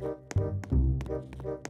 Thank you.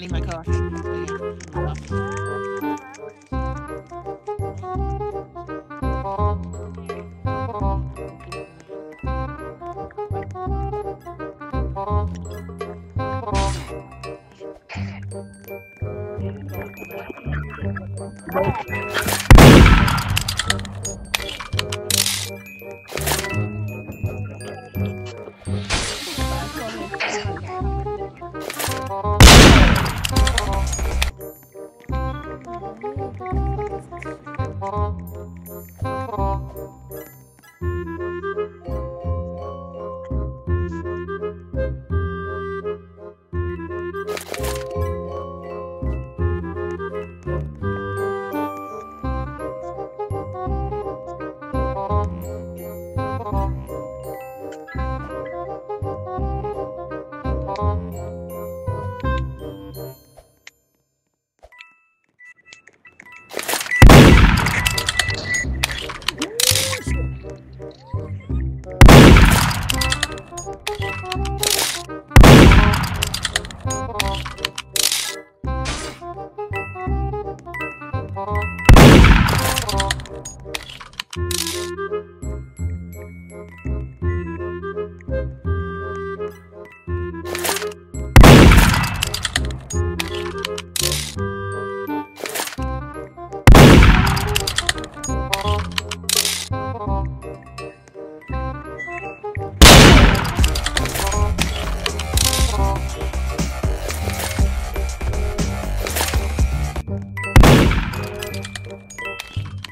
need my car. Oh, right.